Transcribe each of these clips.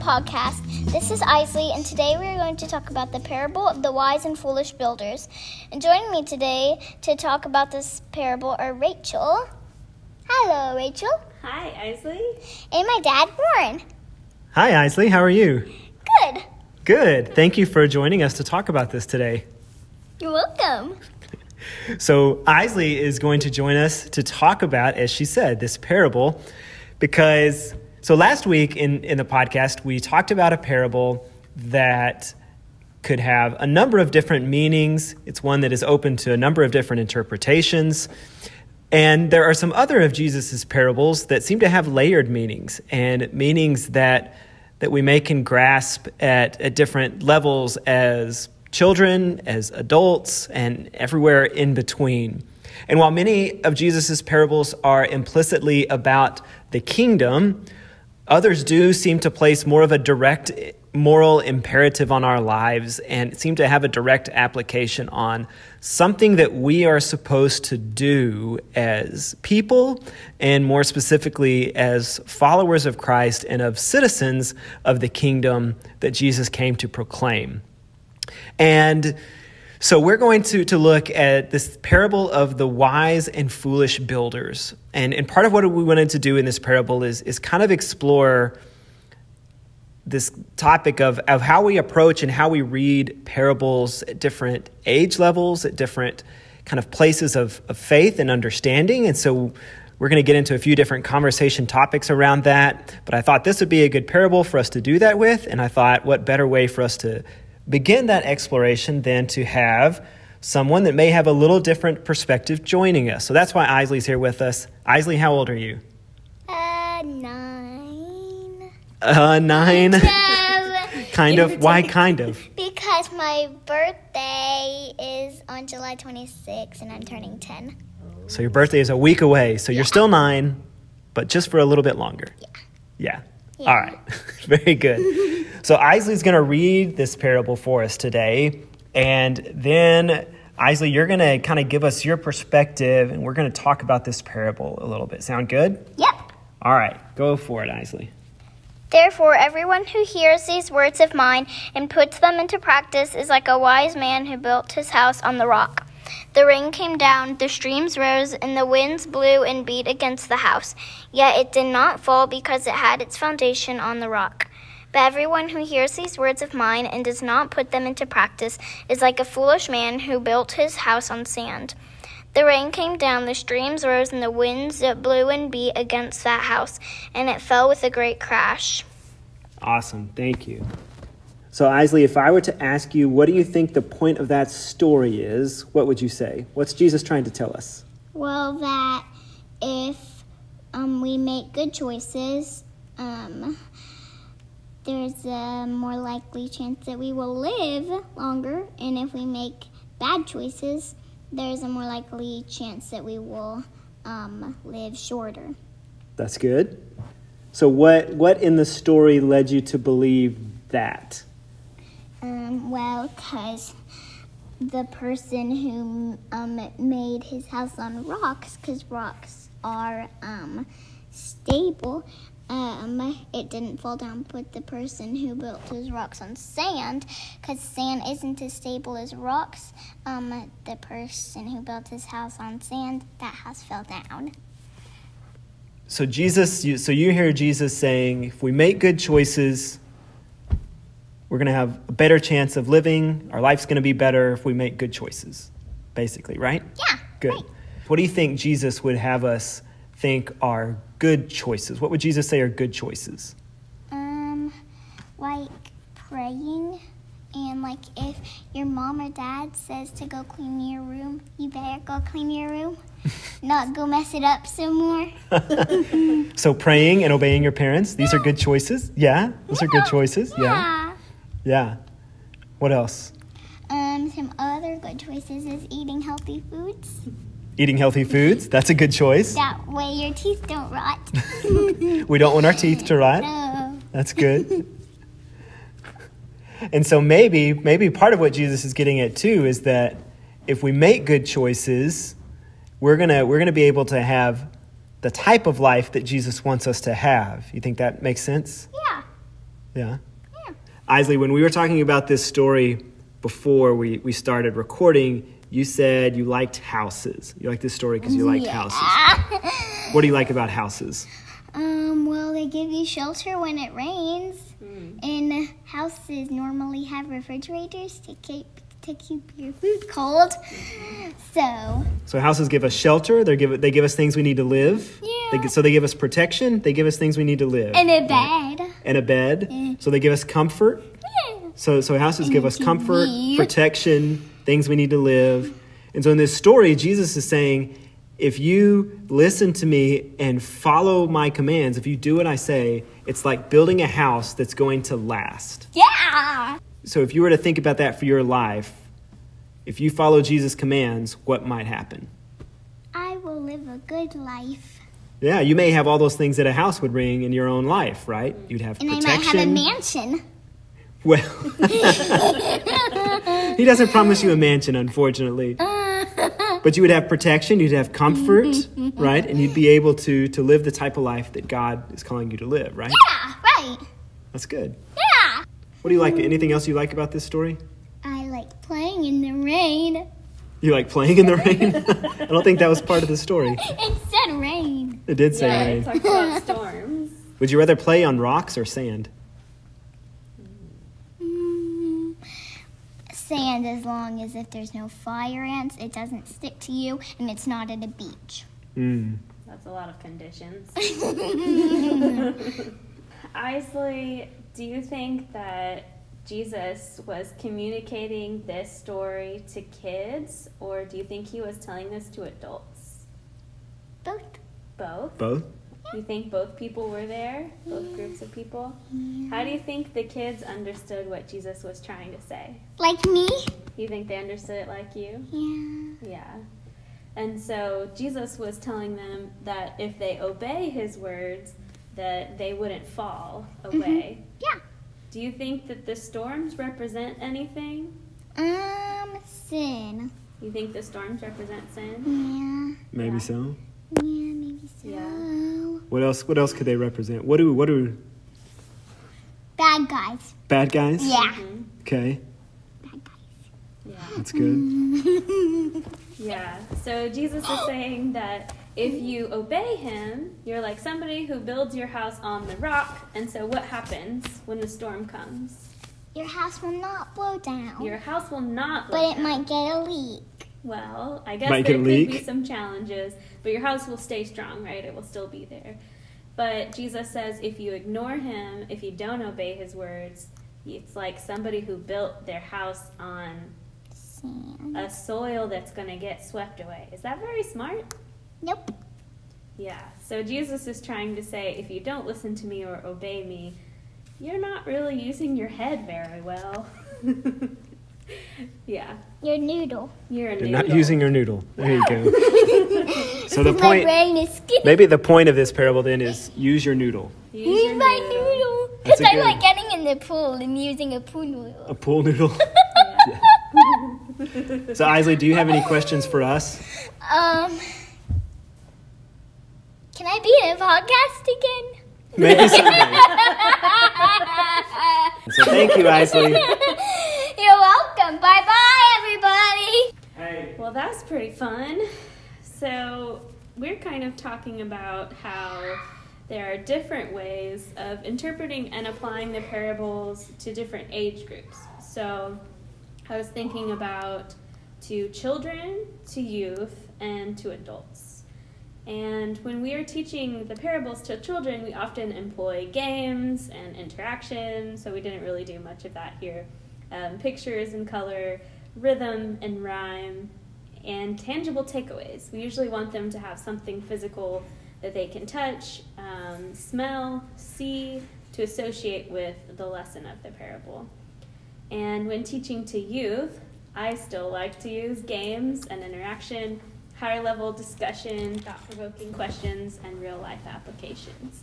podcast. This is Isley, and today we are going to talk about the parable of the wise and foolish builders. And joining me today to talk about this parable are Rachel. Hello, Rachel. Hi, Isley. And my dad, Warren. Hi, Isley. How are you? Good. Good. Thank you for joining us to talk about this today. You're welcome. So, Isley is going to join us to talk about, as she said, this parable because, so last week in, in the podcast, we talked about a parable that could have a number of different meanings. It's one that is open to a number of different interpretations. And there are some other of Jesus' parables that seem to have layered meanings and meanings that, that we may can grasp at, at different levels as children, as adults, and everywhere in between. And while many of Jesus' parables are implicitly about the kingdom, others do seem to place more of a direct moral imperative on our lives and seem to have a direct application on something that we are supposed to do as people, and more specifically as followers of Christ and of citizens of the kingdom that Jesus came to proclaim. And so we're going to, to look at this parable of the wise and foolish builders. And, and part of what we wanted to do in this parable is, is kind of explore this topic of, of how we approach and how we read parables at different age levels, at different kind of places of, of faith and understanding. And so we're going to get into a few different conversation topics around that. But I thought this would be a good parable for us to do that with. And I thought, what better way for us to begin that exploration than to have someone that may have a little different perspective joining us. So that's why Isley's here with us. Isley, how old are you? Uh, nine. Uh, nine. Kind of. Why kind of? Because my birthday is on July 26th and I'm turning 10. So your birthday is a week away. So you're still nine, but just for a little bit longer. Yeah. Yeah. Yeah. All right. Very good. so Isley's going to read this parable for us today. And then, Isley, you're going to kind of give us your perspective, and we're going to talk about this parable a little bit. Sound good? Yep. All right. Go for it, Isley. Therefore, everyone who hears these words of mine and puts them into practice is like a wise man who built his house on the rock. The rain came down, the streams rose, and the winds blew and beat against the house. Yet it did not fall because it had its foundation on the rock. But everyone who hears these words of mine and does not put them into practice is like a foolish man who built his house on sand. The rain came down, the streams rose, and the winds blew and beat against that house, and it fell with a great crash. Awesome. Thank you. So, Isley, if I were to ask you, what do you think the point of that story is, what would you say? What's Jesus trying to tell us? Well, that if um, we make good choices, um, there's a more likely chance that we will live longer, and if we make bad choices, there's a more likely chance that we will um, live shorter. That's good. So, what, what in the story led you to believe that? Um, well, because the person who um, made his house on rocks, because rocks are um, stable, um, it didn't fall down. But the person who built his rocks on sand, because sand isn't as stable as rocks, um, the person who built his house on sand, that house fell down. So, Jesus, so you hear Jesus saying, if we make good choices, we're going to have a better chance of living. Our life's going to be better if we make good choices, basically, right? Yeah. Good. right. What do you think Jesus would have us think are good choices? What would Jesus say are good choices? Um, like praying, and like if your mom or dad says to go clean your room, you better go clean your room, not go mess it up some more. So, praying and obeying your parents, these are good choices. Yeah, those are good choices. Yeah. Yeah. Yeah. What else? Um, some other good choices is eating healthy foods. Eating healthy foods, that's a good choice. That way your teeth don't rot. We don't want our teeth to rot. no. That's good. and so maybe maybe part of what Jesus is getting at too is that if we make good choices, we're going to we're going to be able to have the type of life that Jesus wants us to have. You think that makes sense? Yeah. Yeah. Yeah. Isley, when we were talking about this story before we, we started recording, you said you liked houses. You liked this story because you liked houses. What do you like about houses? Um, well, they give you shelter when it rains, Hmm. and houses normally have refrigerators to keep to keep your food cold. So, So houses give us shelter. They give they give us things we need to live. Yeah. gi- so they give us protection. They give us things we need to live. and a bed. And a bed. Mm. So they give us comfort. So so houses give us comfort, protection, things we need to live. And so in this story, Jesus is saying, if you listen to me and follow my commands, if you do what I say, it's like building a house that's going to last. Yeah. So if you were to think about that for your life, if you follow Jesus' commands, what might happen? I will live a good life. Yeah, you may have all those things that a house would bring in your own life, right? You'd have And protection. I might have a mansion. Well, he doesn't promise you a mansion, unfortunately. But you would have protection, you'd have comfort, mm-hmm, mm-hmm. right? And you'd be able to to live the type of life that God is calling you to live, right? Yeah, right. That's good. Yeah. What do you like? Anything else you like about this story? I like playing in the rain. You like playing in the rain? I don't think that was part of the story. It said rain. It did say Yeah, rain. it talks about storms. Would you rather play on rocks or sand? Mm, Sand, as long as if there's no fire ants, it doesn't stick to you, and it's not at a beach. Mm. That's a lot of conditions. Isley, do you think that Jesus was communicating this story to kids, or do you think he was telling this to adults? Both. Both? Both? You think both people were there? Both groups of people? How do you think the kids understood what Jesus was trying to say? Like me? You think they understood it like you? Yeah. Yeah. And so Jesus was telling them that if they obey his words, that they wouldn't fall away. Yeah. Do you think that the storms represent anything? Um, sin. You think the storms represent sin? Yeah. Maybe Yeah. so. Yeah, maybe so. Yeah. What else? What else could they represent? What do? What do? Bad guys. Bad guys? Yeah. Mhm. Okay, Bad guys. Yeah. that's good. Yeah. So Jesus is saying that if you obey him, you're like somebody who builds your house on the rock. And so what happens when the storm comes? Your house will not blow down. Your house will not but it down. might get a leak. Well, I guess Might there get a could be some challenges, but your house will stay strong, right? It will still be there. But Jesus says if you ignore him, if you don't obey his words, it's like somebody who built their house on Sand. a soil that's going to get swept away. Is that very smart? Nope. Yeah. So Jesus is trying to say if you don't listen to me or obey me, you're not really using your head very well. yeah. Your noodle. You're a You're not using your noodle. There you go. so the My point, brain is maybe the point of this parable then is use your noodle. Use Use your my noodle. noodle. Because I good. like getting in the pool and using a pool noodle. A pool noodle. so Isley, do you have any questions for us? Um, can I be in a podcast again? Maybe someday. so thank you, Isley. You're welcome. Bye bye, everybody. Hey. Well, that's pretty fun. So, we're kind of talking about how there are different ways of interpreting and applying the parables to different age groups. So, I was thinking about to children, to youth, and to adults. And when we are teaching the parables to children, we often employ games and interaction, so we didn't really do much of that here. Um, pictures and color, rhythm and rhyme, and tangible takeaways. We usually want them to have something physical that they can touch, um, smell, see, to associate with the lesson of the parable. And when teaching to youth, I still like to use games and interaction, higher level discussion, thought provoking questions, and real life applications.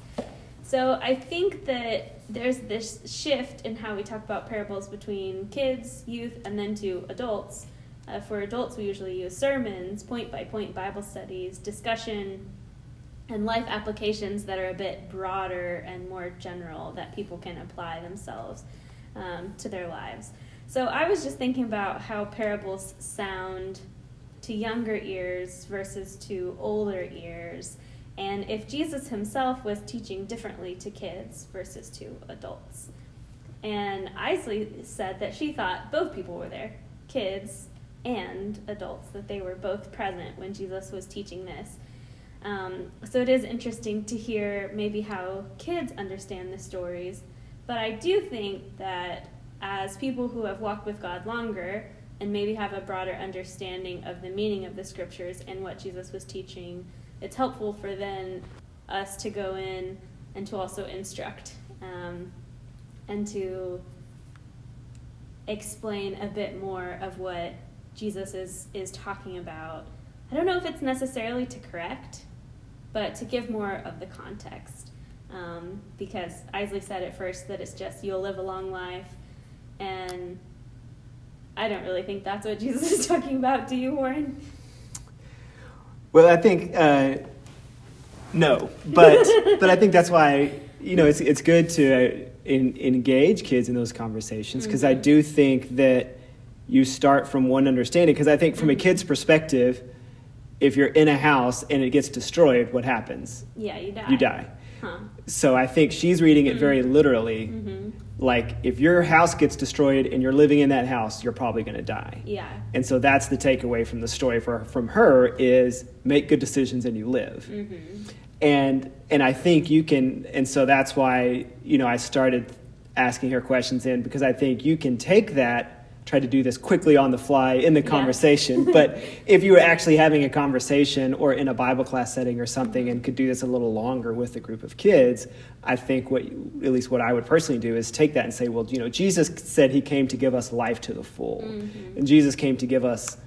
So I think that there's this shift in how we talk about parables between kids, youth, and then to adults. Uh, for adults, we usually use sermons, point by point Bible studies, discussion, and life applications that are a bit broader and more general that people can apply themselves um, to their lives. So I was just thinking about how parables sound to younger ears versus to older ears, and if Jesus himself was teaching differently to kids versus to adults. And Isley said that she thought both people were there, kids and adults, that they were both present when Jesus was teaching this. Um, so it is interesting to hear maybe how kids understand the stories, but I do think that as people who have walked with God longer and maybe have a broader understanding of the meaning of the scriptures and what Jesus was teaching, it's helpful for then us to go in and to also instruct um, and to explain a bit more of what Jesus is is talking about. I don't know if it's necessarily to correct, but to give more of the context. Um, because Isley said at first that it's just you'll live a long life, and I don't really think that's what Jesus is talking about. Do you, Warren? Well, I think uh, no, but but I think that's why you know it's it's good to in, engage kids in those conversations because mm-hmm. I do think that you start from one understanding because I think from a mm-hmm. kid's perspective, if you're in a house and it gets destroyed, what happens? Yeah, you die. You die. Huh. So I think she's reading it very mm-hmm. literally. Mm-hmm. Like if your house gets destroyed and you're living in that house, you're probably going to die. Yeah. And so that's the takeaway from the story for from her is make good decisions and you live. Mm-hmm. And and I think you can and so that's why you know I started asking her questions in because I think you can take that try to do this quickly on the fly in the conversation. Yeah. but if you were actually having a conversation or in a Bible class setting or something and could do this a little longer with a group of kids, I think what, at least what I would personally do is take that and say, well, you know, Jesus said he came to give us life to the full. Mm-hmm. And Jesus came to give us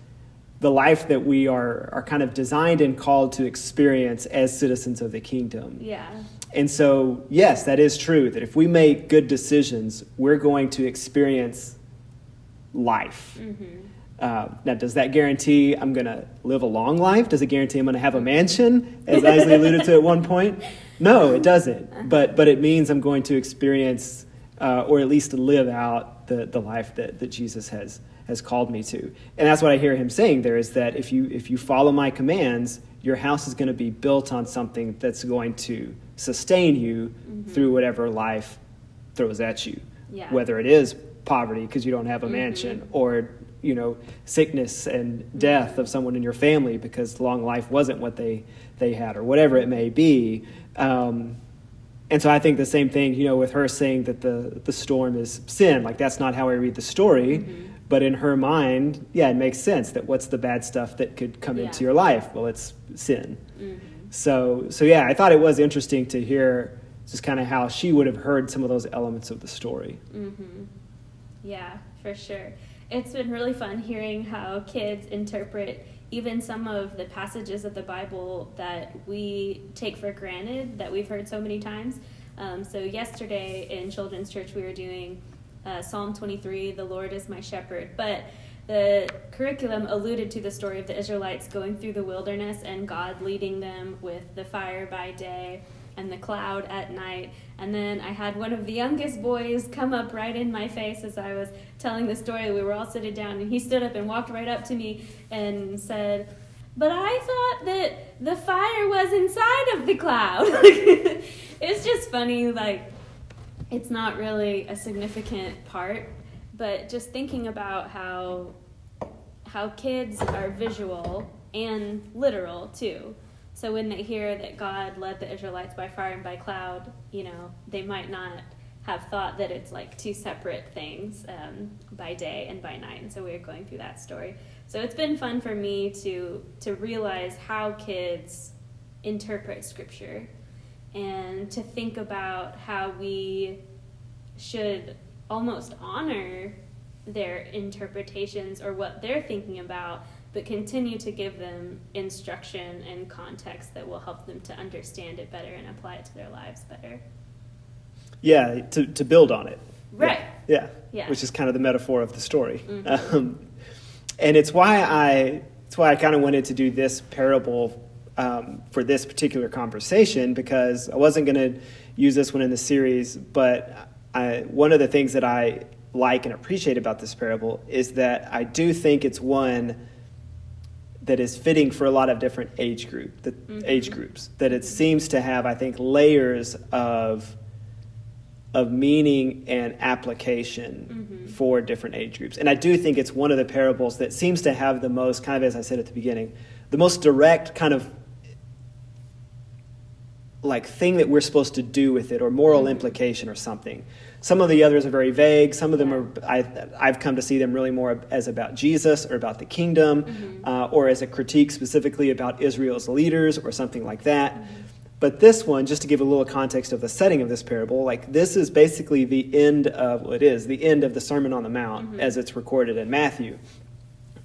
the life that we are, are kind of designed and called to experience as citizens of the kingdom. Yeah. And so, yes, that is true that if we make good decisions, we're going to experience life. Mm-hmm. Uh, now, does that guarantee I'm going to live a long life? Does it guarantee I'm going to have a mansion, as Isley alluded to at one point? No, it doesn't. But, but it means I'm going to experience, uh, or at least live out, the, the life that, that Jesus has, has called me to. And that's what I hear him saying there is that if you, if you follow my commands, your house is going to be built on something that's going to sustain you mm-hmm. through whatever life throws at you. Yeah. Whether it is poverty because you don't have a mm-hmm. mansion or you know sickness and death of someone in your family because long life wasn't what they they had or whatever it may be um, and so i think the same thing you know with her saying that the the storm is sin like that's not how i read the story mm-hmm. but in her mind yeah it makes sense that what's the bad stuff that could come yeah. into your life well it's sin mm-hmm. so so yeah i thought it was interesting to hear just kind of how she would have heard some of those elements of the story mm-hmm. Yeah, for sure. It's been really fun hearing how kids interpret even some of the passages of the Bible that we take for granted that we've heard so many times. Um, so, yesterday in Children's Church, we were doing uh, Psalm 23, The Lord is my shepherd. But the curriculum alluded to the story of the Israelites going through the wilderness and God leading them with the fire by day and the cloud at night. And then I had one of the youngest boys come up right in my face as I was telling the story. We were all sitting down, and he stood up and walked right up to me and said, But I thought that the fire was inside of the cloud. it's just funny, like, it's not really a significant part, but just thinking about how how kids are visual and literal too. So when they hear that God led the Israelites by fire and by cloud, you know, they might not have thought that it's like two separate things um, by day and by night. And so we are going through that story. So it's been fun for me to to realize how kids interpret scripture and to think about how we should almost honor their interpretations or what they're thinking about but continue to give them instruction and context that will help them to understand it better and apply it to their lives better. Yeah, to, to build on it. Right. Yeah. yeah. Which is kind of the metaphor of the story. Mm-hmm. Um, and it's why I it's why I kind of wanted to do this parable um, for this particular conversation because I wasn't going to use this one in the series, but I, one of the things that I like and appreciate about this parable is that I do think it's one that is fitting for a lot of different age group, the mm-hmm. age groups. That it seems to have, I think, layers of of meaning and application mm-hmm. for different age groups. And I do think it's one of the parables that seems to have the most, kind of as I said at the beginning, the most direct kind of like thing that we're supposed to do with it or moral mm-hmm. implication or something. Some of the others are very vague. Some of them are, I, I've come to see them really more as about Jesus or about the kingdom mm-hmm. uh, or as a critique specifically about Israel's leaders or something like that. Mm-hmm. But this one, just to give a little context of the setting of this parable, like this is basically the end of, well, it is the end of the Sermon on the Mount mm-hmm. as it's recorded in Matthew.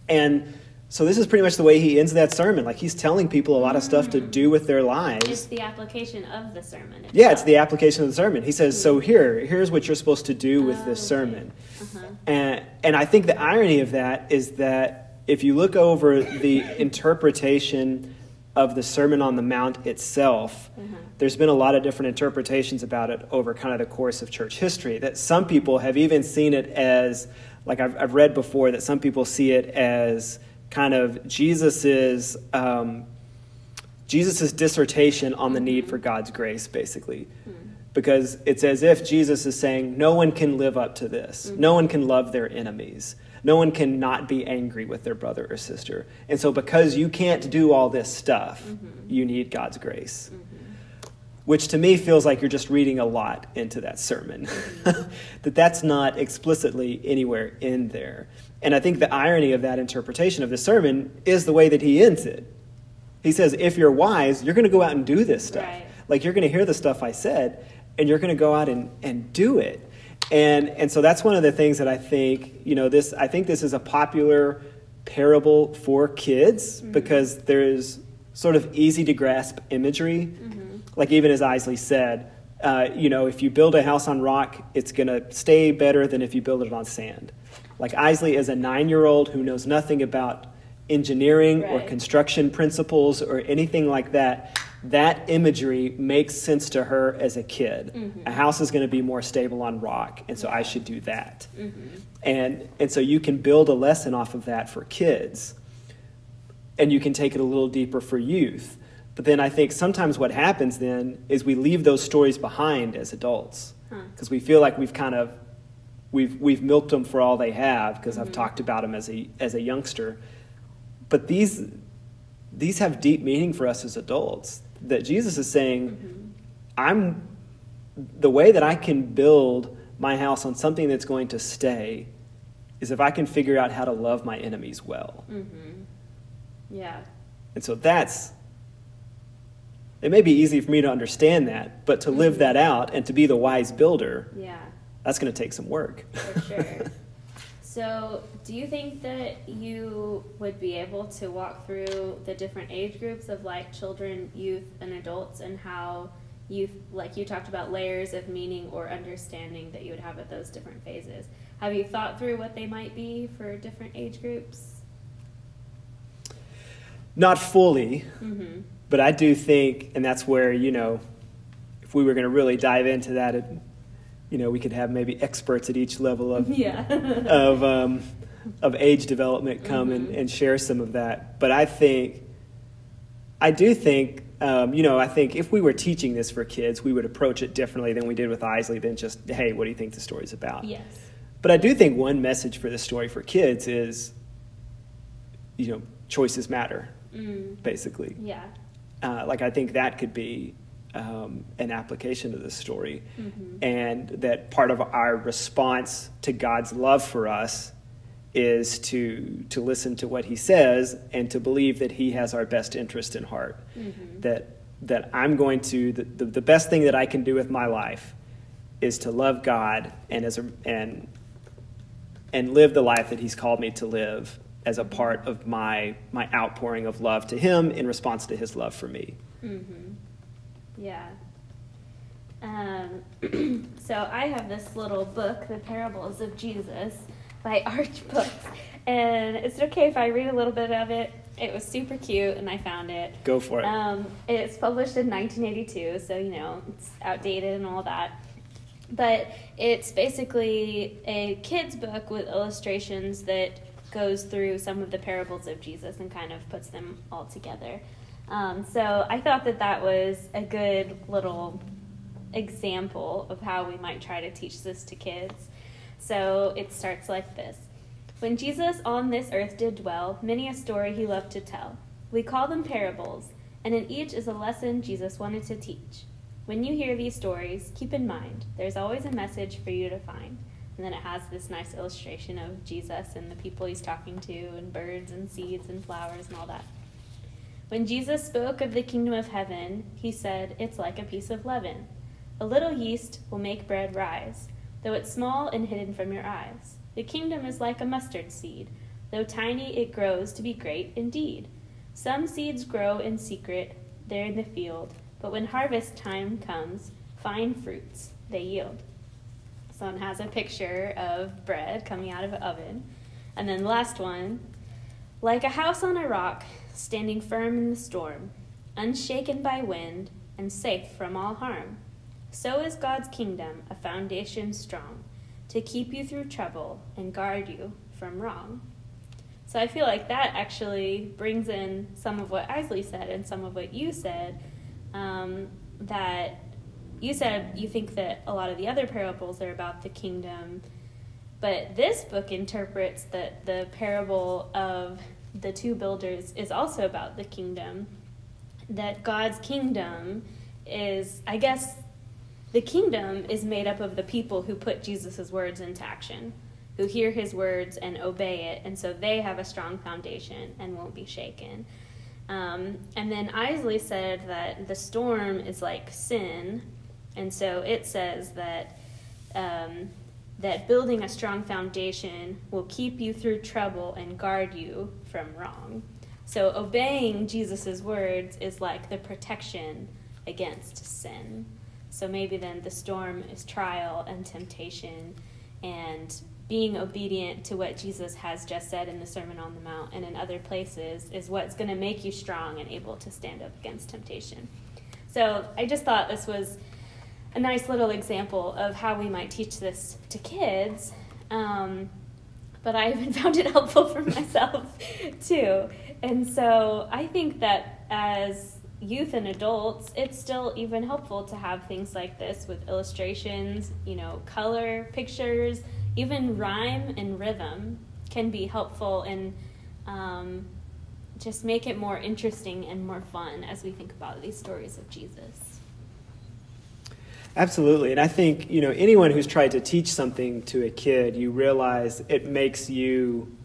And so this is pretty much the way he ends that sermon. Like he's telling people a lot of stuff to do with their lives. It's the application of the sermon. Itself. Yeah, it's the application of the sermon. He says, "So mm-hmm. here, here's what you're supposed to do with oh, this okay. sermon." Uh-huh. And and I think the irony of that is that if you look over the interpretation of the Sermon on the Mount itself, uh-huh. there's been a lot of different interpretations about it over kind of the course of church history. That some people have even seen it as, like I've, I've read before, that some people see it as kind of Jesus's um, Jesus's dissertation on the need for God's grace, basically. Because it's as if Jesus is saying, no one can live up to this. No one can love their enemies. No one can not be angry with their brother or sister. And so, because you can't do all this stuff, mm-hmm. you need God's grace. Mm-hmm. Which to me feels like you're just reading a lot into that sermon. Mm-hmm. that that's not explicitly anywhere in there. And I think the irony of that interpretation of the sermon is the way that he ends it. He says, if you're wise, you're going to go out and do this stuff. Right. Like you're going to hear the stuff I said, and you're going to go out and, and do it. And, and so that's one of the things that I think, you know, this, I think this is a popular parable for kids mm-hmm. because there's sort of easy to grasp imagery. Mm-hmm. Like even as Isley said, uh, you know, if you build a house on rock, it's going to stay better than if you build it on sand. Like Isley is a nine year old who knows nothing about engineering right. or construction principles or anything like that. That imagery makes sense to her as a kid. Mm-hmm. A house is going to be more stable on rock, and so. I should do that. Mm-hmm. And, and so you can build a lesson off of that for kids, and you can take it a little deeper for youth. But then I think sometimes what happens then is we leave those stories behind as adults because huh. we feel like we've kind of we've we've milked them for all they have because mm-hmm. I've talked about them as a as a youngster. But these these have deep meaning for us as adults. That Jesus is saying, mm-hmm. I'm the way that I can build my house on something that's going to stay is if I can figure out how to love my enemies well. Mm-hmm. Yeah. And so that's it may be easy for me to understand that, but to live mm-hmm. that out and to be the wise builder. Yeah that's going to take some work. For sure. so, do you think that you would be able to walk through the different age groups of like children, youth, and adults, and how you like you talked about layers of meaning or understanding that you would have at those different phases? Have you thought through what they might be for different age groups? Not fully, mm-hmm. but I do think, and that's where you know, if we were going to really dive into that. It, you know, we could have maybe experts at each level of yeah. of um, of age development come mm-hmm. and, and share some of that. But I think, I do think, um, you know, I think if we were teaching this for kids, we would approach it differently than we did with Isley. Than just, hey, what do you think the story's about? Yes. But I do think one message for the story for kids is, you know, choices matter. Mm. Basically. Yeah. Uh, like I think that could be um, an application of this story, mm-hmm. and that part of our response to God's love for us is to to listen to what He says and to believe that He has our best interest in heart. Mm-hmm. That that I'm going to the, the, the best thing that I can do with my life is to love God and as a, and and live the life that He's called me to live as a part of my my outpouring of love to Him in response to His love for me. Mm-hmm. Yeah. Um, so I have this little book, The Parables of Jesus, by Arch Books, and is it okay if I read a little bit of it? It was super cute, and I found it. Go for it. Um, it's published in 1982, so you know it's outdated and all that. But it's basically a kid's book with illustrations that goes through some of the parables of Jesus and kind of puts them all together. Um, so I thought that that was a good little example of how we might try to teach this to kids. So it starts like this When Jesus on this earth did dwell, many a story he loved to tell. We call them parables, and in each is a lesson Jesus wanted to teach. When you hear these stories, keep in mind there's always a message for you to find. And then it has this nice illustration of Jesus and the people he's talking to, and birds and seeds and flowers and all that. When Jesus spoke of the kingdom of heaven, he said, It's like a piece of leaven. A little yeast will make bread rise, though it's small and hidden from your eyes. The kingdom is like a mustard seed. Though tiny, it grows to be great indeed. Some seeds grow in secret there in the field, but when harvest time comes, fine fruits they yield. So it has a picture of bread coming out of an oven. And then the last one, like a house on a rock, standing firm in the storm, unshaken by wind, and safe from all harm. So is God's kingdom a foundation strong to keep you through trouble and guard you from wrong. So I feel like that actually brings in some of what Isley said and some of what you said. Um, that you said you think that a lot of the other parables are about the kingdom, but this book interprets that the parable of the two builders is also about the kingdom. That God's kingdom is, I guess, the kingdom is made up of the people who put Jesus' words into action, who hear his words and obey it, and so they have a strong foundation and won't be shaken. Um, and then Isley said that the storm is like sin, and so it says that um, that building a strong foundation will keep you through trouble and guard you from wrong. So obeying Jesus' words is like the protection against sin. So maybe then the storm is trial and temptation and being obedient to what Jesus has just said in the Sermon on the Mount and in other places is what's going to make you strong and able to stand up against temptation. So I just thought this was a nice little example of how we might teach this to kids. Um, but I even found it helpful for myself too. And so I think that as youth and adults, it's still even helpful to have things like this with illustrations, you know, color, pictures, even rhyme and rhythm can be helpful and um, just make it more interesting and more fun as we think about these stories of Jesus. Absolutely. And I think, you know, anyone who's tried to teach something to a kid, you realize it makes you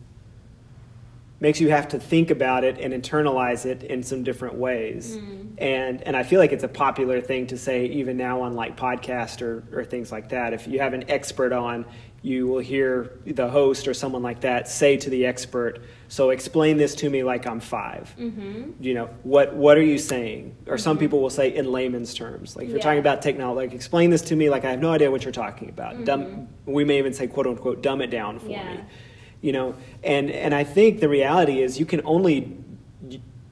makes you have to think about it and internalize it in some different ways. Mm. And and I feel like it's a popular thing to say even now on like podcast or, or things like that. If you have an expert on, you will hear the host or someone like that say to the expert, "So explain this to me like I'm 5 mm-hmm. You know what? What are you saying? Or mm-hmm. some people will say in layman's terms, like if you're talking about technology, like explain this to me like I have no idea what you're talking about. Mm-hmm. Dumb, we may even say quote unquote dumb it down for yeah. me. You know, and and I think the reality is you can only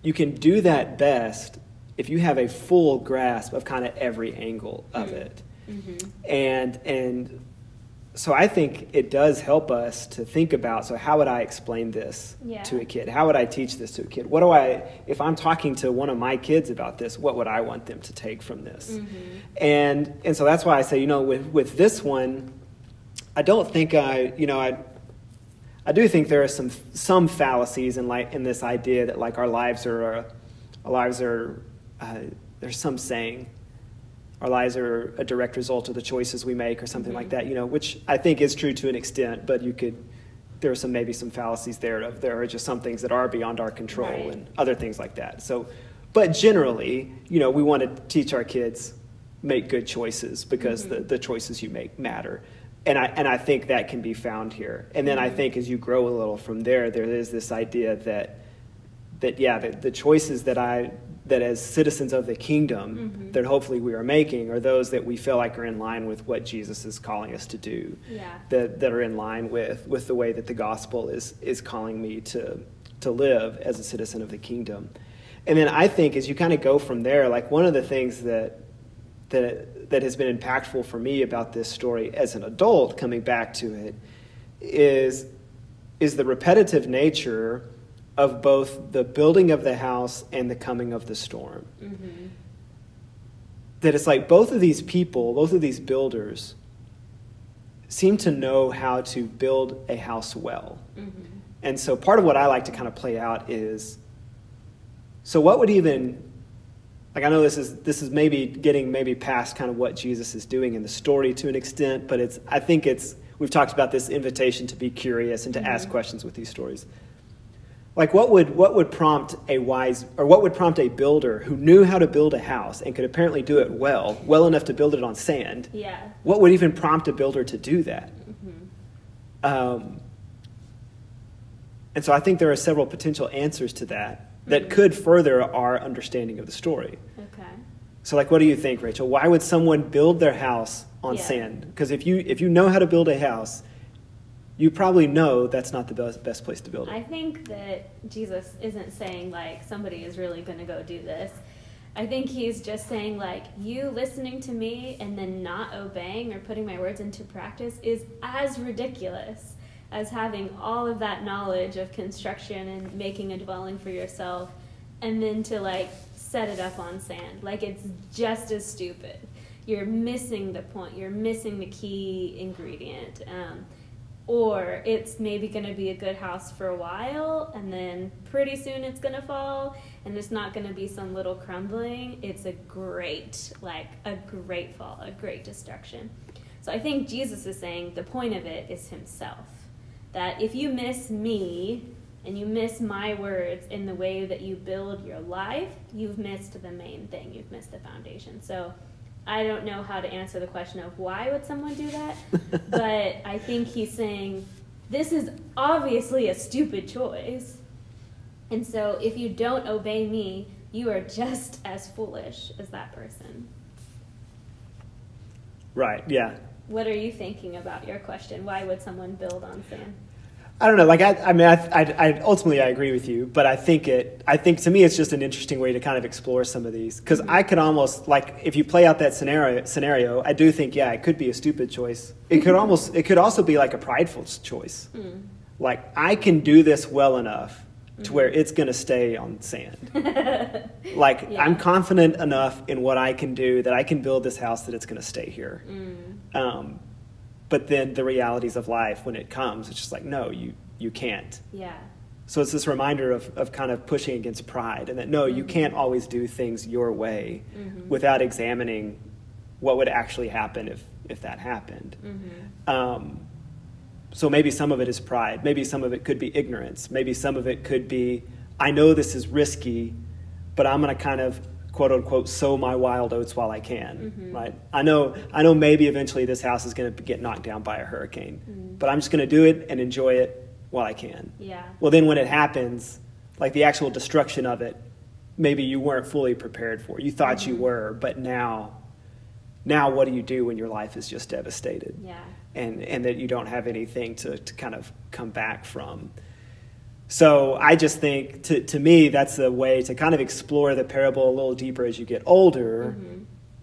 you can do that best if you have a full grasp of kind of every angle of mm. it. Mm-hmm. And and so I think it does help us to think about so how would I explain this yeah. to a kid? How would I teach this to a kid? What do I if I'm talking to one of my kids about this, what would I want them to take from this? Mm-hmm. And and so that's why I say, you know, with with this one, I don't think I, you know, I I do think there are some some fallacies in like in this idea that like our lives are our lives are uh, there's some saying our lives are a direct result of the choices we make or something mm-hmm. like that you know which i think is true to an extent but you could there are some maybe some fallacies there of there are just some things that are beyond our control right. and other things like that so but generally you know we want to teach our kids make good choices because mm-hmm. the, the choices you make matter and I, and I think that can be found here. And then I mm-hmm. think as you grow a little from there, there is this idea that, that yeah, the, the choices that I that as citizens of the kingdom Mm-hmm. that hopefully we are making are those that we feel like are in line with what Jesus is calling us to do. Yeah. That, that are in line with, with the way that the gospel is, is calling me to, to live as a citizen of the kingdom. And then I think as you kind of go from there, like one of the things that, that, that has been impactful for me about this story as an adult coming back to it is, is the repetitive nature of both the building of the house and the coming of the storm. Mm-hmm. That it's like both of these people, both of these builders, seem to know how to build a house well. Mm-hmm. And so part of what I like to kind of play out is so what would even like I know this is this is maybe getting maybe past kind of what Jesus is doing in the story to an extent, but it's I think it's we've talked about this invitation to be curious and to ask questions with these stories. Like what would what would prompt a wise or what would prompt a builder who knew how to build a house and could apparently do it well, well enough to build it on sand? Yeah. What would even prompt a builder to do that? Um, and so I think there are several potential answers to that that could further our understanding of the story. Okay. So, like, what do you think, Rachel? Why would someone build their house on Yeah. sand? Because if you if you know how to build a house, you probably know that's not the best best place to build it. I think that Jesus isn't saying like somebody is really going to go do this. I think he's just saying like you listening to me and then not obeying or putting my words into practice is as ridiculous as having all of that knowledge of construction and making a dwelling for yourself and then to like set it up on sand. Like it's just as stupid. You're missing the point. You're missing the key ingredient. Um, or it's maybe going to be a good house for a while and then pretty soon it's going to fall and it's not going to be some little crumbling. It's a great like a great fall a great destruction. So i think jesus is saying the point of it is himself. That if you miss me and you miss my words in the way that you build your life you've missed the main thing. You've missed the foundation. So I don't know how to answer the question of why would someone do that, but I think he's saying this is obviously a stupid choice. And so if you don't obey me, you are just as foolish as that person. Right? Yeah. What are you thinking about your question? Why would someone build on sand? I don't know. Like I, I mean, I, I, I ultimately I agree with you, but I think it. I think to me, it's just an interesting way to kind of explore some of these because I could almost like if you play out that scenario. Scenario, I do think yeah, it could be a stupid choice. It could almost. It could also be like a prideful choice. Like I can do this well enough to where it's going to stay on sand. like Yeah. I'm confident enough in what I can do that I can build this house that it's going to stay here. Um, but then the realities of life when it comes it's just like no you you can't. Yeah. so it's this reminder of, of kind of pushing against pride and that no you mm-hmm. can't always do things your way mm-hmm. without examining what would actually happen if if that happened. Mm-hmm. Um, so maybe some of it is pride. Maybe some of it could be ignorance. Maybe some of it could be i know this is risky but i'm going to kind of quote unquote sow my wild oats while i can mm-hmm. right? I know i know maybe eventually this house is going to get knocked down by a hurricane mm-hmm. but i'm just going to do it and enjoy it while i can. Yeah. well then when it happens like the actual destruction of it maybe you weren't fully prepared for you thought you mm-hmm. were but now now what do you do when your life is just devastated? Yeah. and and that you don't have anything to, to kind of come back from. So I just think to to me that's a way to kind of explore the parable a little deeper as you get older.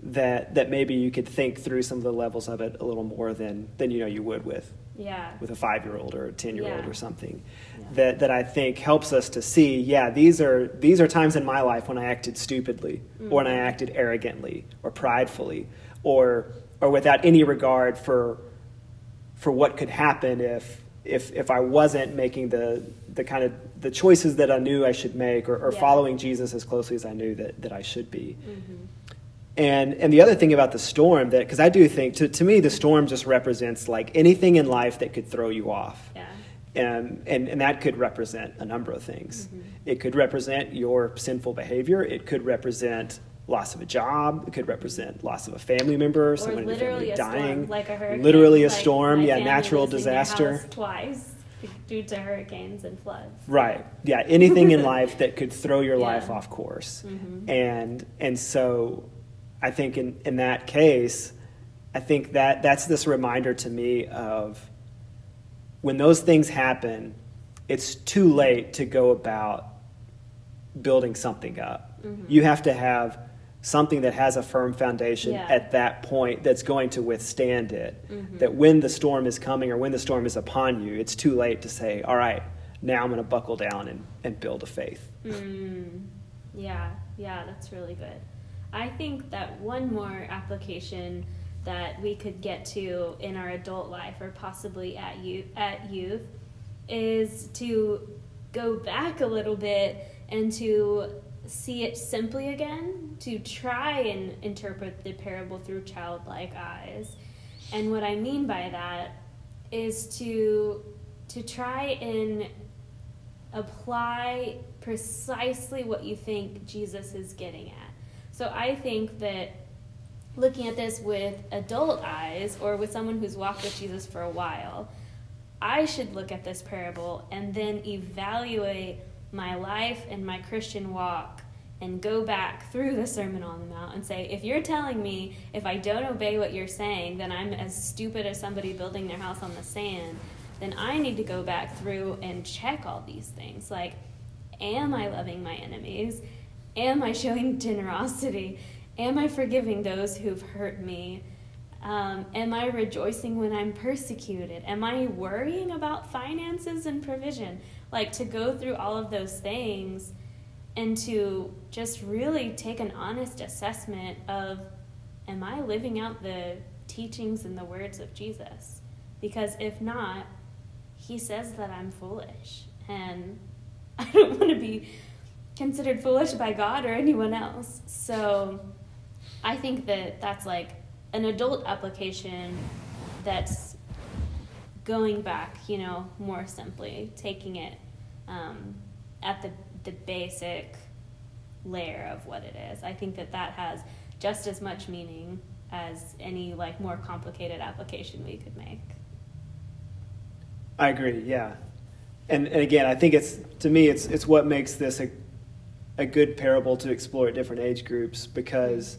That that maybe you could think through some of the levels of it a little more than than you know you would with Yeah. with a five year old or a ten year old Yeah. or something. Yeah. That that I think helps us to see, yeah, these are these are times in my life when I acted stupidly, or when I Mm-hmm. acted arrogantly, or pridefully, or or without any regard for for what could happen if if if I wasn't making the the kind of the choices that I knew I should make, or, or Yeah. following Jesus as closely as I knew that that I should be. Mm-hmm. And and the other thing about the storm that because I do think to to me the storm just represents like anything in life that could throw you off. Yeah. And, and, and that could represent a number of things. Mm-hmm. It could represent your sinful behavior. It could represent loss of a job. It could represent loss of a family member, Or someone in your literally family a dying. storm, like a hurricane. Literally a Like, storm, yeah, natural disaster. Twice. due to hurricanes and floods. Right. Yeah. Anything in life that could throw your Yeah. life off course. Mhm. And and so I think in, in that case, I think that that's this reminder to me of when those things happen, it's too late to go about building something up. Mhm. You have to have something that has a firm foundation Yeah. at that point that's going to withstand it. Mhm. That when the storm is coming or when the storm is upon you, it's too late to say, all right, now I'm going to buckle down and, and build a faith. Mm, yeah, yeah, that's really good. I think that one more application that we could get to in our adult life or possibly at youth, at youth is to go back a little bit and to see it simply again, to try and interpret the parable through childlike eyes. And what I mean by that is to to try and apply precisely what you think Jesus is getting at. So I think that looking at this with adult eyes or with someone who's walked with Jesus for a while, I should look at this parable and then evaluate my life and my Christian walk and go back through the Sermon on the Mount and say, if you're telling me if I don't obey what you're saying, then I'm as stupid as somebody building their house on the sand, then I need to go back through and check all these things. Like, am I loving my enemies? Am I showing generosity? Am I forgiving those who've hurt me? Um, am I rejoicing when I'm persecuted? Am I worrying about finances and provision? Like to go through all of those things and to just really take an honest assessment of am I living out the teachings and the words of Jesus? Because if not, he says that I'm foolish and I don't want to be considered foolish by God or anyone else. So I think that that's like an adult application that's going back, you know, more simply, taking it um, at the, the basic layer of what it is. I think that that has just as much meaning as any like more complicated application we could make. I agree. Yeah, and and again, I think it's to me, it's it's what makes this a a good parable to explore at different age groups because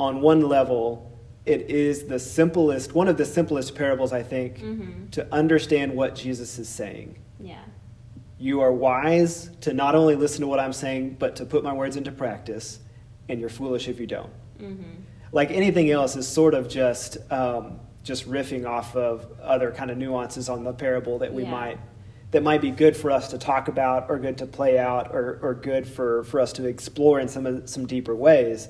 on one level, it is the simplest, one of the simplest parables I think Mm-hmm. to understand what Jesus is saying. Yeah. You are wise to not only listen to what I'm saying, but to put my words into practice, and you're foolish if you don't. Mm-hmm. Like anything else is sort of just um, just riffing off of other kind of nuances on the parable that we Yeah. might that might be good for us to talk about or good to play out or, or good for, for us to explore in some some deeper ways.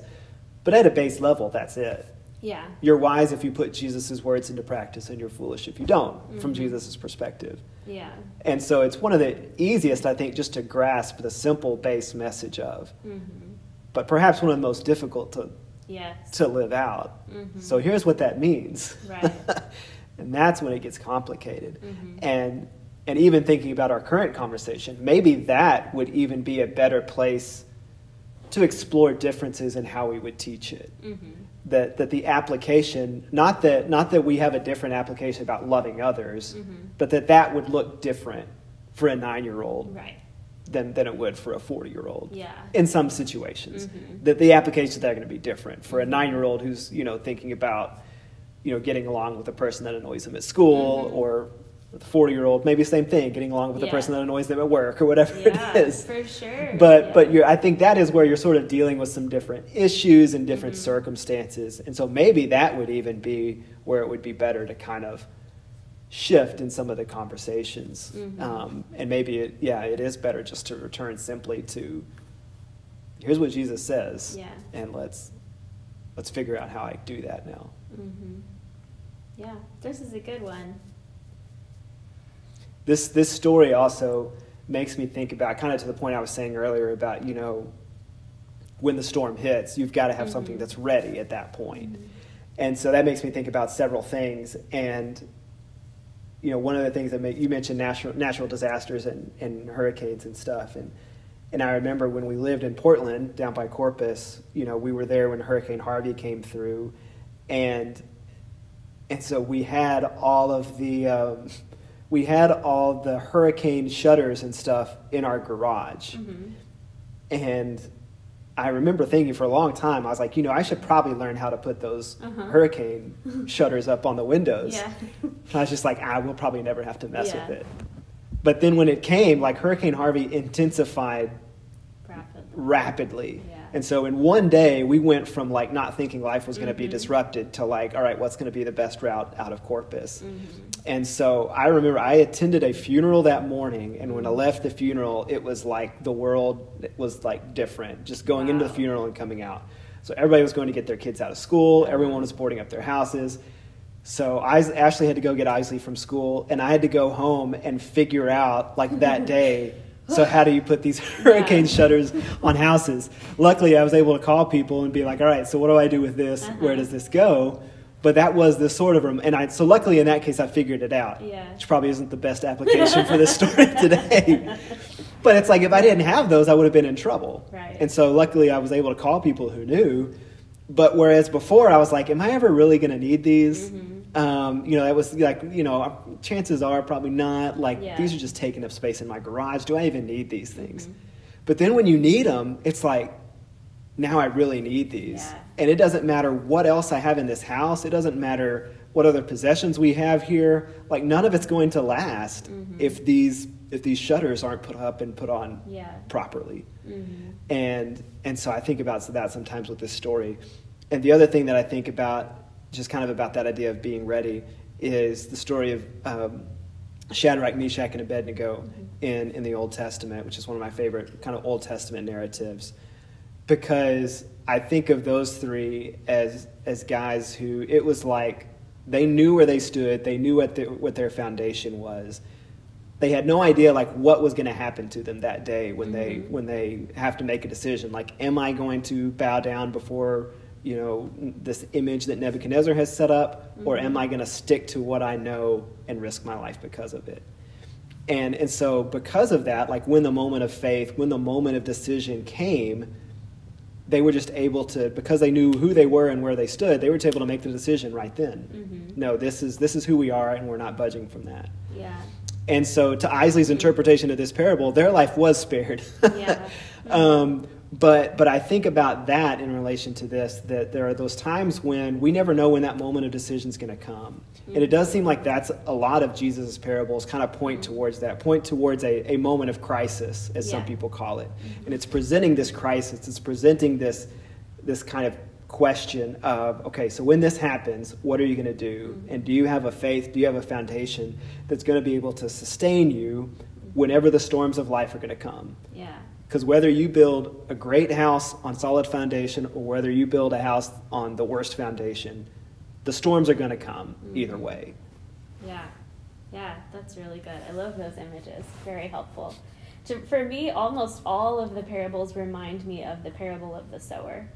But at a base level, that's it. Yeah. You're wise if you put Jesus' words into practice, and you're foolish if you don't, from Mhm. Jesus' perspective. Yeah. And so it's one of the easiest, I think, just to grasp the simple base message of, Mm-hmm. but perhaps one of the most difficult to, Yes. to live out. Mhm. So here's what that means. Right. and that's when it gets complicated. Mhm. And and even thinking about our current conversation, maybe that would even be a better place to explore differences in how we would teach it. Mm-hmm. That that the application, not that not that we have a different application about loving others, Mhm. but that that would look different for a nine year old Right. than, than it would for a 40 year old Yeah. in some situations. Mhm. That the applications that are going to be different for a nine year old who's you know thinking about you know getting along with a person that annoys them at school Mhm. or a 40 year old maybe same thing getting along with a Yeah. person that annoys them at work or whatever Yeah. it is For sure. but yeah. but you're, I think that is where you're sort of dealing with some different issues and different Mhm. circumstances, and so maybe that would even be where it would be better to kind of shift in some of the conversations, Mhm. um, and maybe it, yeah, it is better just to return simply to here's what Jesus says, Yeah. and let's let's figure out how I do that now. Mm-hmm. Yeah. This is a good one. This this story also makes me think about kind of to the point I was saying earlier about you know when the storm hits you've got to have something Mhm. that's ready at that point. And so that makes me think about several things. And you know one of the things that make, you mentioned natural natural disasters and, and hurricanes and stuff. And and I remember when we lived in Portland down by Corpus you know we were there when Hurricane Harvey came through, and and so we had all of the um, we had all the hurricane shutters and stuff in our garage. Mm-hmm. And I remember thinking for a long time, I was like, you know, I should probably learn how to put those Uh-huh. hurricane shutters up on the windows. Yeah. I was just like, I will probably never have to mess Yeah. with it. But then when it came, like Hurricane Harvey intensified Rapid. rapidly. Yeah. And so in one day, we went from like not thinking life was going to be Mhm. disrupted to like, all right, what's going to be the best route out of Corpus? Mhm. And so I remember I attended a funeral that morning, and when I left the funeral, it was like the world was like different, just going into the funeral and coming out. So everybody was going to get their kids out of school, everyone was boarding up their houses. So I, Ashley had to go get Isley from school, and I had to go home and figure out, like that day, so how do you put these hurricane shutters on houses? Luckily, I was able to call people and be like, all right, so what do I do with this? Where Uh-huh. does this go? But that was the sort of, room, and I, so luckily in that case, I figured it out. Yeah. Which probably isn't the best application for this story today. But it's like if I didn't have those, I would have been in trouble. Right. And so luckily I was able to call people who knew. But whereas before I was like, am I ever really going to need these? Mm-hmm. Um, you know, that was like, you know, chances are probably not. Like Yeah. these are just taking up space in my garage. Do I even need these things? Mm-hmm. But then when you need them, it's like, now I really need these. Yeah. And it doesn't matter what else I have in this house. It doesn't matter what other possessions we have here. Like none of it's going to last Mm-hmm. if these if these shutters aren't put up and put on Yeah. properly. Mhm. And and so I think about that sometimes with this story. And the other thing that I think about, just kind of about that idea of being ready, is the story of um, Shadrach, Meshach, and Abednego in in the Old Testament, which is one of my favorite kind of Old Testament narratives, because I think of those three as as guys who it was like they knew where they stood, they knew what their, what their foundation was. They had no idea like what was going to happen to them that day when they when they have to make a decision. Like, am I going to bow down before you know this image that Nebuchadnezzar has set up, or am I going to stick to what I know and risk my life because of it? And and so because of that, like when the moment of faith, when the moment of decision came, they were just able to because they knew who they were and where they stood. They were able to make the decision right then. No, this is this is who we are, and we're not budging from that. Yeah. And so, to Isley's interpretation of this parable, their life was spared. Yeah. um, but but I think about that in relation to this that there are those times when we never know when that moment of decision is going to come, and it does seem like that's a lot of Jesus' parables kind of point towards that, point towards a, a moment of crisis, as some people call it, and it's presenting this crisis, it's presenting this this kind of question of okay so when this happens what are you going to do mm-hmm. and do you have a faith do you have a foundation that's going to be able to sustain you whenever the storms of life are going to come? Yeah. Because whether you build a great house on solid foundation or whether you build a house on the worst foundation the storms are going to come either way Yeah, yeah, that's really good. I love those images. Very helpful. To, for me, almost all of the parables remind me of the parable of the sower,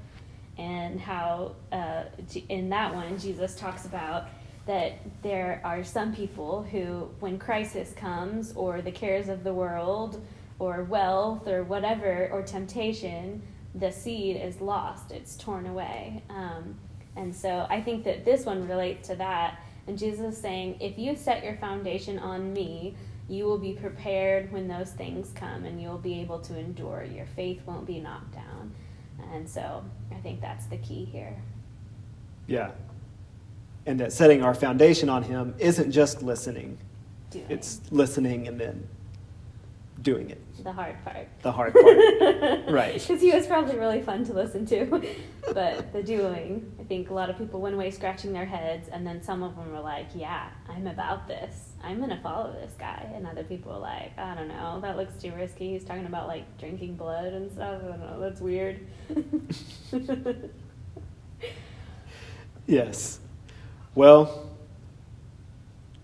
and how uh, in that one Jesus talks about that there are some people who, when crisis comes, or the cares of the world, or wealth, or whatever, or temptation, the seed is lost. It's torn away. Um, and so I think that this one relates to that. And Jesus is saying, if you set your foundation on me, you will be prepared when those things come and you'll be able to endure. Your faith won't be knocked down. And so I think that's the key here. yeah and that setting our foundation on him isn't just listening Doing it's listening and then doing it the hard part. the hard part Right. Because he was probably really fun to listen to. but the doing, I think a lot of people went away scratching their heads, and then some of them were like, yeah, I'm about this. I'm going to follow this guy. And other people were like, I don't know, that looks too risky. He's talking about like drinking blood and stuff. I don't know, that's weird. Yes. Well,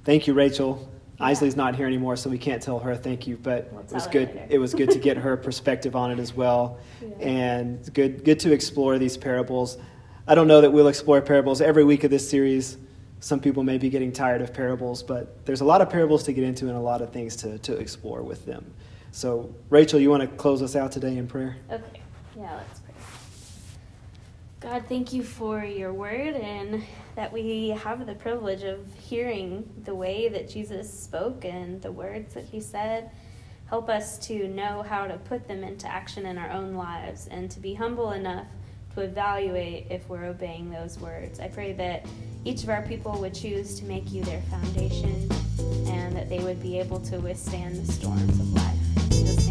thank you, Rachel. Isley's not here anymore, so we can't tell her thank you. But We'll it was good. later. It was good to get her perspective on it as well, Yeah. and good good to explore these parables. I don't know that we'll explore parables every week of this series. Some people may be getting tired of parables, but there's a lot of parables to get into and a lot of things to, to explore with them. So, Rachel, you want to close us out today in prayer? Okay, yeah, let's. God, thank you for your word and that we have the privilege of hearing the way that Jesus spoke and the words that he said. Help us to know how to put them into action in our own lives and to be humble enough to evaluate if we're obeying those words. I pray that each of our people would choose to make you their foundation and that they would be able to withstand the storms of life.